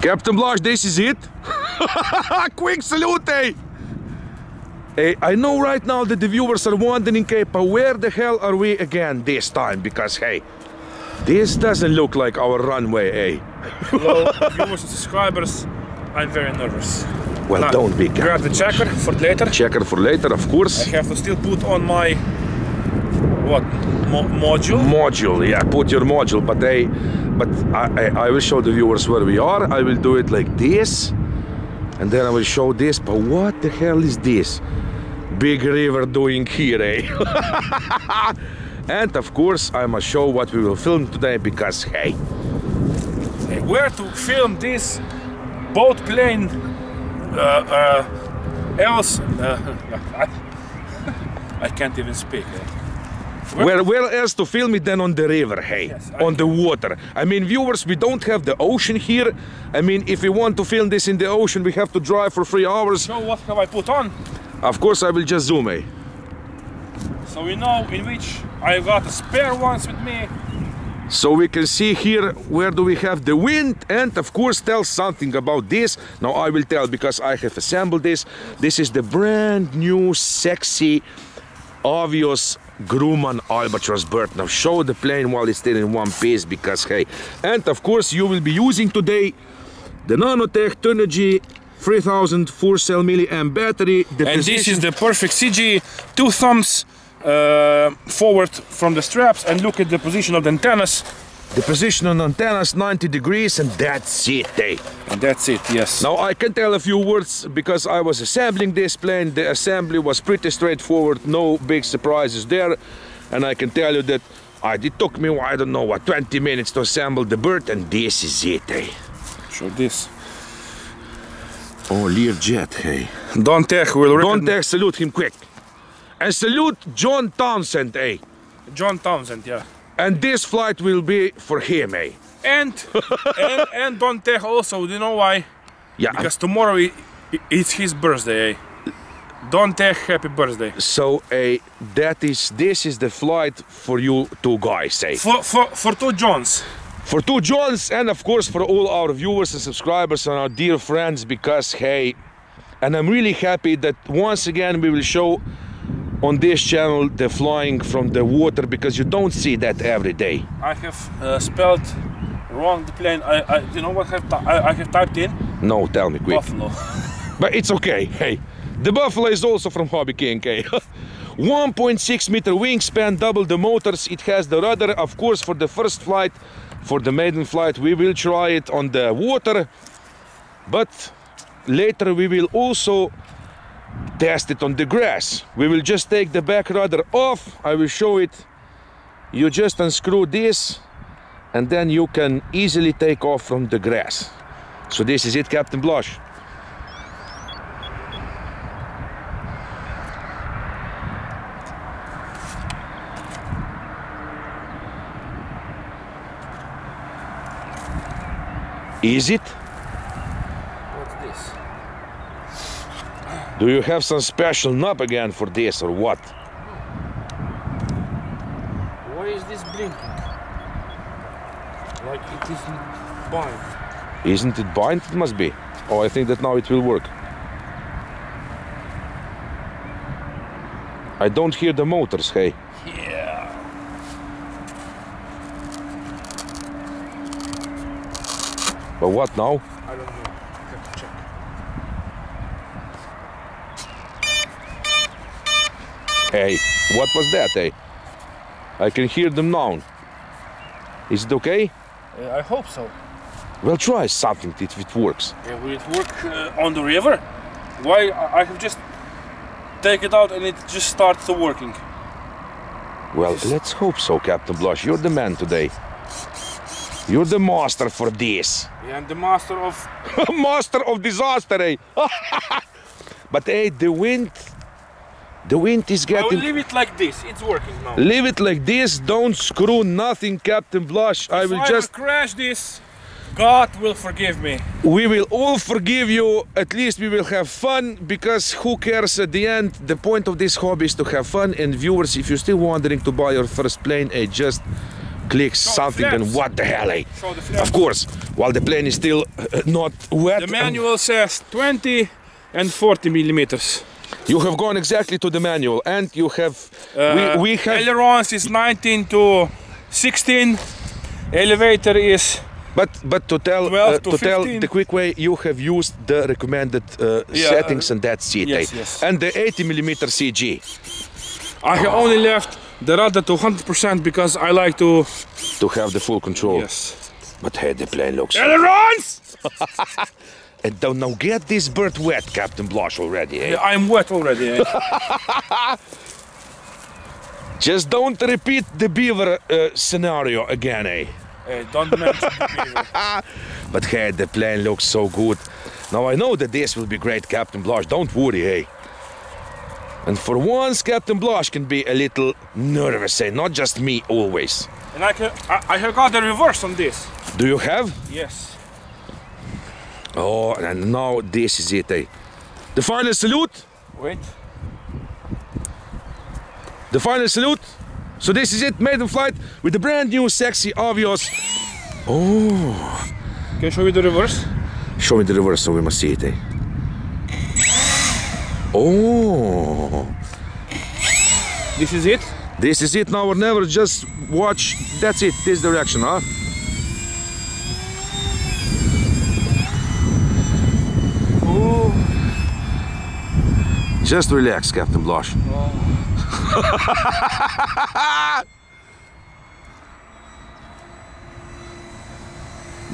Captain Blaž, this is it. Quick salute, eh? Hey, I know right now that the viewers are wondering, but where the hell are we again this time? Because, hey, this doesn't look like our runway, eh? Hello, viewers and subscribers. I'm very nervous. Well, Now, don't be, Grab the checker for later. Checker for later, of course. I have to still put on my what mo module. Module, yeah, put your module, but they, but I, I, I will show the viewers where we are. I will do it like this, and then I will show this. But what the hell is this? Big River doing here, eh? and of course, I must show what we will film today because hey, Where to film this boat plane? Uh, uh, else, uh, I, I can't even speak. eh. Where where else to film it than on the river, hey, Yes, on the water? I mean, viewers, we don't have the ocean here. I mean, if we want to film this in the ocean, we have to drive for three hours. So what have I put on? Of course, I will just zoom, eh? So we know in which I got a spare ones with me. So we can see here where do we have the wind and of course tell something about this. Now I will tell because I have assembled this. This is the brand new sexy Avios Grumman Albatross bird. Now show the plane while it's still in one piece because hey. And of course you will be using today the Nanotech Turnigy 3000 4 cell milliamp battery. The And this is the perfect CG, two thumbs uh, forward from the straps and look at the position of the antennas. The position on antennas 90 degrees and that's it. eh? And that's it, yes. Now I can tell a few words because I was assembling this plane. The assembly was pretty straightforward, no big surprises there. And I can tell you that I, it took me, I don't know what, 20 minutes to assemble the bird and this is it, eh? Show this. Oh, Learjet, hey. Don Tech will Don't recognize tech, salute him quick. And salute John Townsend, eh? John Townsend, yeah. And this flight will be for him, eh? And and, and Don Tech also, do you know why? Yeah. Because tomorrow i- i- it's his birthday. eh? Don Tech, happy birthday. so, eh, that is, this is the flight for you two guys, eh? For, for, for two Johns. For two Johns and of course for all our viewers and subscribers and our dear friends because hey, and I'm really happy that once again we will show on this channel the flying from the water because you don't see that every day. I have uh, spelled wrong the plane. I, I you know what have I, I have typed in? No, tell me quick. Buffalo. But it's okay. Hey, the Buffalo is also from Hobby King. Hey. 1.6 meter wingspan, double the motors. It has the rudder, of course, for the first flight. For the maiden flight, we will try it on the water. But later we will also test it on the grass. We will just take the back rudder off. I will show it. You just unscrew this and then you can easily take off from the grass. So this is it, Captain Blaž. Is it? What's this? Do you have some special knob again for this or what? Why is this blinking? Like it isn't bind. Isn't it bind? It must be. Oh, I think that now it will work. I don't hear the motors, hey. Yeah. But what now? I don't know. Have to check. Hey, what was that, hey? I can hear them now. Is it okay? Uh, I hope so. Well, try something if it works. Yeah, will it work uh, on the river? Why I have just take it out and it just starts working. Well, let's hope so, Captain Blaž. You're the man today. You're the master for this. Yeah, and the master of master of disaster, eh? but hey, the wind, the wind is getting... I will getting. leave it like this. It's working now. Leave it like this. Don't screw nothing, Captain Blaž. I will I just. crash this. God will forgive me. We will all forgive you. At least we will have fun because who cares at the end? The point of this hobby is to have fun. And viewers, if you're still wondering to buy your first plane, hey, just click So something, and what the hell, eh? Show the. Of course, while the plane is still uh, not wet. The manual says 20 and 40 millimeters. You have gone exactly to the manual, and you have. Uh, we, we have. ailerons is 19 to 16. Elevator is But but to tell uh, to to tell the quick way, you have used the recommended uh, Yeah, settings and that it. yes, yes. And the 80 millimeter CG. I have only left the rudder to 100% because I like to. to have the full control. Yes. But hey, the plane looks. Ailerons! And don't now get this bird wet, Captain Blaž already. Eh? Yeah, I'm wet already. eh? Just don't repeat the beaver uh, scenario again, eh? Eh, don't mention the beaver. But hey, the plane looks so good. Now I know that this will be great, Captain Blaž. Don't worry, hey. And for once, Captain Blaž can be a little nervous, eh? Not just me, always. And I, can, I, I have got the reverse on this. Do you have? Yes. Oh, and now this is it, eh? The final salute. Wait. The final salute. So this is it, maiden flight with the brand new sexy Avios. Oh, Can you show me the reverse? show me the reverse so we must see it, eh? Oh, This is it. this is it now or never. Just watch. That's it. This direction, huh? Oh. Just relax, Captain Blaž.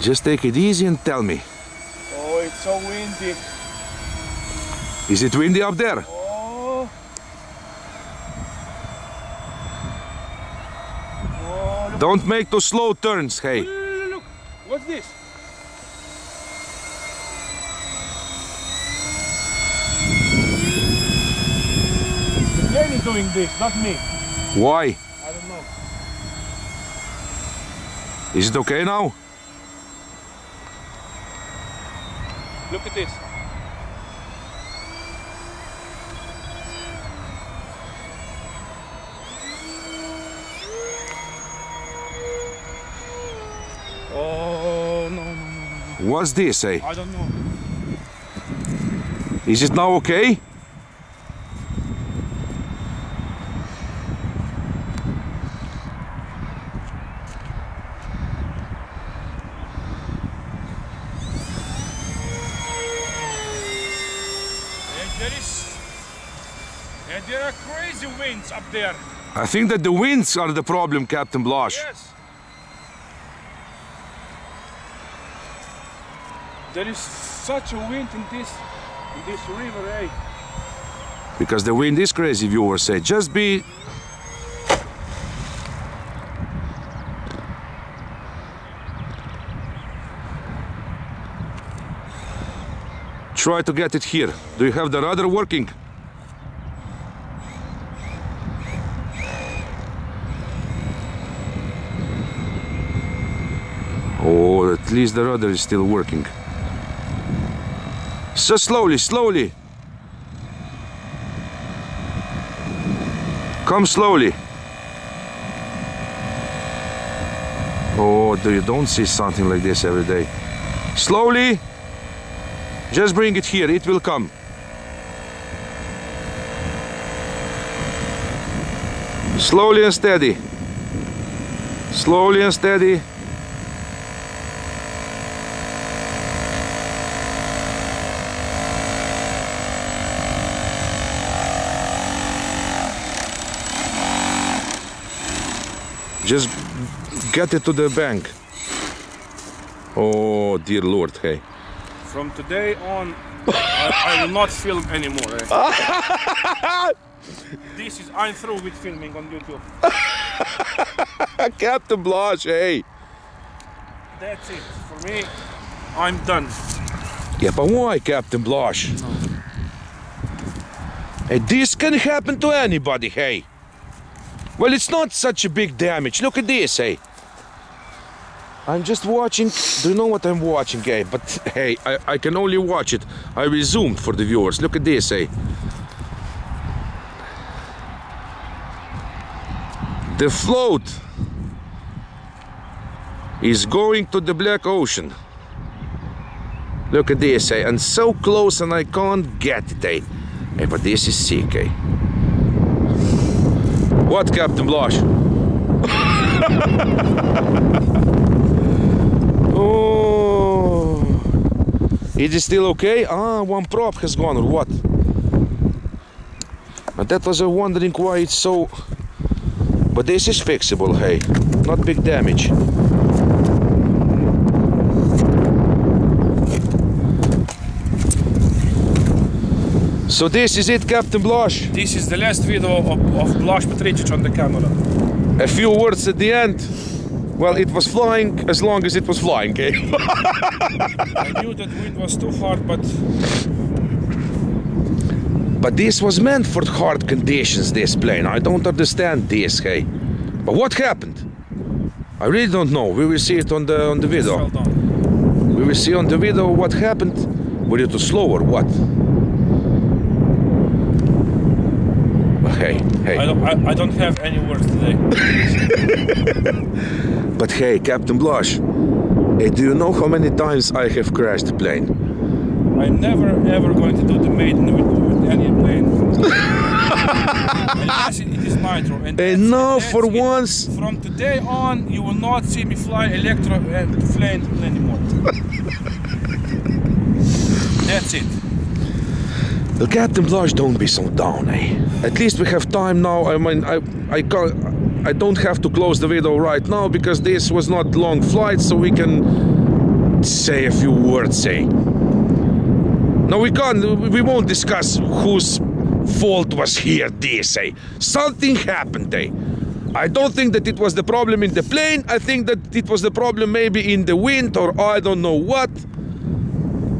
Just take it easy and tell me. Oh, it's so windy. Is it windy up there? Oh. Oh, Don't make those slow turns, hey. look, look, look. What's this? The plane is doing this, not me. Why? I don't know. Is it okay now? Look at this. Oh no, no, no, What's this, eh? I don't know. Is it now okay? And there is and there are crazy winds up there. I think that the winds are the problem, Captain Blaž. Yes. There is such a wind in this in this river, eh? Because the wind is crazy, viewers say. Just be. Try to get it here. Do you have the rudder working? Oh, at least the rudder is still working. So slowly, slowly. Come slowly. Oh, do you don't see something like this every day? Slowly. Just bring it here, it will come. Slowly and steady. Slowly and steady. Just get it to the bank. Oh, dear Lord, hey. From today on, I, I will not film anymore. Eh? this is I'm through with filming on YouTube. Captain Blaž, hey. That's it for me. I'm done. Yeah, but why, Captain Blaž? Hey, this can happen to anybody, hey. Well, it's not such a big damage. Look at this, hey. I'm just watching. Do you know what I'm watching, hey? But hey, I, I can only watch it. I zoom for the viewers. Look at this, hey. The float is going to the Black Ocean. Look at this, eh? And so close and I can't get it, eh? Hey, but this is sick, eh? What, Captain Blaž? oh. Is it still okay? Ah, one prop has gone or what? But that was a wondering why it's so... But this is fixable, hey. Not big damage. So this is it, Captain Blaž. This is the last video of, of Blaž Petrinčić on the camera. A few words at the end. Well, it was flying as long as it was flying, okay? I knew that wind was too hard, but but this was meant for hard conditions, this plane. I don't understand this, hey. But what happened? I really don't know. We will see it on the on the video. We will see on the video what happened. Were you too slow or what? But hey. I don't, I, I don't have any words today. But hey, Captain Blaž, hey, do you know how many times I have crashed the plane? I'm never ever going to do the maiden with, with any plane. Unless it is nitro. And, that's- And now that's for it. once, From today on, you will not see me fly electro uh, plane anymore. That's it. Well, Captain Blaž, don't be so down, eh? At least we have time now. I mean, I, I can't, I don't have to close the video right now because this was not long flight, so we can say a few words, eh? No, we can't. We won't discuss whose fault was here. This, eh? Something happened, eh? I don't think that it was the problem in the plane. I think that it was the problem maybe in the wind or I don't know what.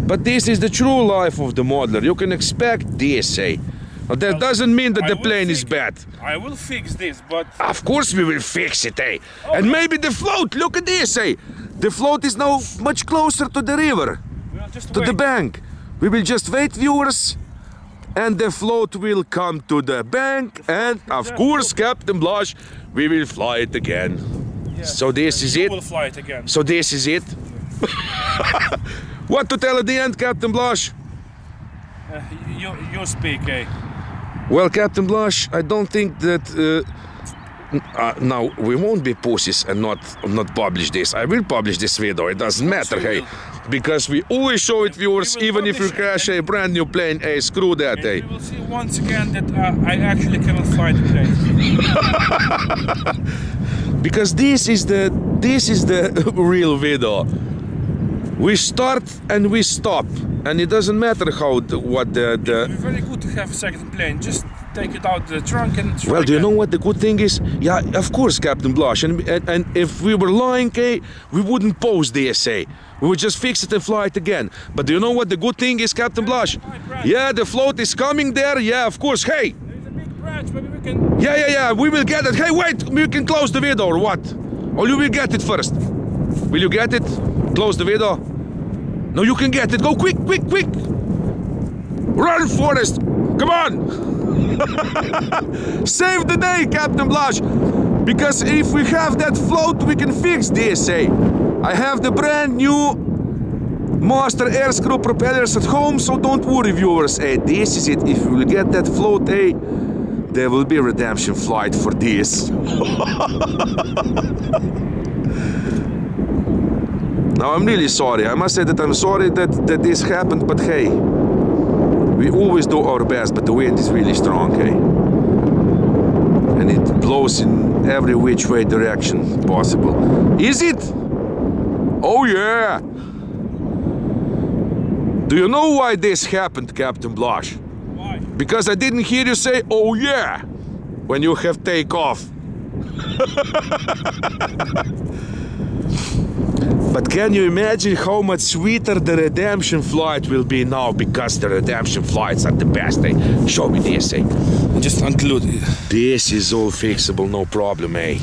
But this is the true life of the modeler. You can expect DSA. But that doesn't mean that I the plane is bad. I will fix this, but Of course we will fix it, eh? And maybe the float, look at this, eh? The float is now much closer to the river, to wait. the bank. We will just wait, viewers, and the float will come to the bank, and of course, Captain Blaž, we will fly it again. Yeah. So this is it. We'll fly it again. So this is it. what to tell at the end, Captain Blaž? Uh, you, you speak, eh? Well, Captain Blaž, I don't think that. Uh, uh, now we won't be pussies and not not publish this. I will publish this video. It doesn't matter, hey, because we always show it, viewers, even if you crash a brand new plane. Hey, screw that, hey. you will see once again that uh, I actually cannot fly the plane. Because this is the this is the real video. We start and we stop, and it doesn't matter how the, what the the. Very good to have a second plane. Just take it out the trunk and Well, do you know what the good thing is? Yeah, of course, Captain Blaž. And, and, and if we were lying, okay, we wouldn't post the essay. We would just fix it and fly it again. But do you know what the good thing is, Captain Blaž? Yeah, the float is coming there. Yeah, of course. Hey, There's a big branch, maybe we can. yeah, yeah, yeah, we will get it. Hey, wait, we can close the video or what? Or you will get it first? Will you get it? Close the video? No, you can get it. Go quick, quick, quick. Run, Forrest. Come on. Save the day, Captain Blaž. Because if we have that float, we can fix this, eh? I have the brand new Master Air Screw propellers at home, so don't worry, viewers. Eh, this is it. If we will get that float, eh, there will be a redemption flight for this. now, I'm really sorry. I must say that I'm sorry that, that this happened, but hey, we always do our best, but the wind is really strong, hey? And it blows in every which way direction possible. Is it? Oh, yeah! Do you know why this happened, Captain Blaž? Why? Because I didn't hear you say, oh yeah, when you have take off. but can you imagine how much sweeter the redemption flight will be now because the redemption flights are the best, eh? Show me this, eh? Just unclude. This is all fixable, no problem, eh?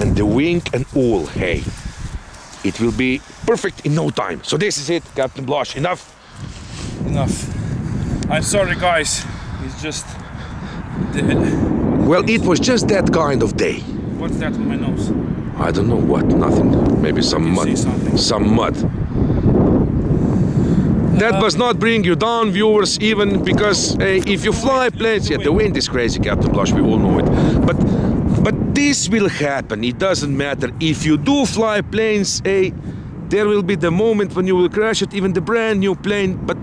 And the wing and all, hey. It will be perfect in no time. So this is it, Captain Blaž. Enough. Enough. I'm sorry, guys. It's just. The, Well, it was just that kind of day. what's that on my nose? I don't know what, nothing. Maybe some mud. Some mud. That does not bring you down, viewers, even because hey, if you fly planes, yeah, the wind is crazy, Captain Blaž, we all know it. But but this will happen. It doesn't matter. If you do fly planes, hey, there will be the moment when you will crash it, even the brand new plane. But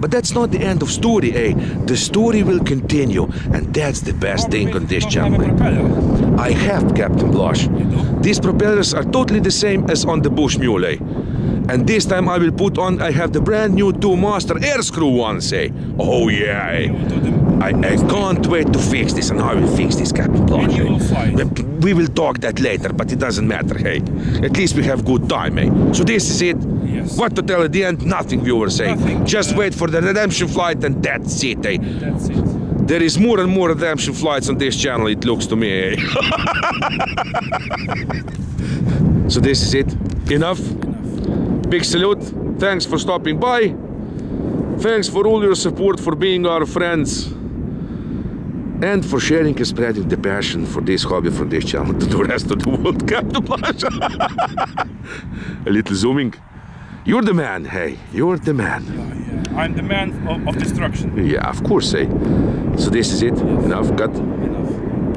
but that's not the end of story, eh? The story will continue, and that's the best thing on this channel. a. I have Captain Blaž. These propellers are totally the same as on the Bush Mule. eh? And this time I will put on, I have the brand new two Master Air Screw ones, eh? Oh yeah, eh? I, I can't wait to fix this, and I will fix this, Captain Blaž. Eh? We will talk that later, but it doesn't matter, hey. At least we have good time, eh? So this is it. What to tell at the end? Nothing, viewers say. Nothing. Just Uh, wait for the redemption flight, and that's it, eh? That's it. There is more and more redemption flights on this channel, it looks to me. eh? so this is it. Enough. Big salute. Thanks for stopping by. Thanks for all your support, for being our friends. And for sharing and spreading the passion for this hobby from this channel to the rest of the world. A little zooming. You're the man, hey. You're the man. Yeah. I'm the man of, of destruction. Yeah, of course, eh? So this is it. Enough. Cut. Enough.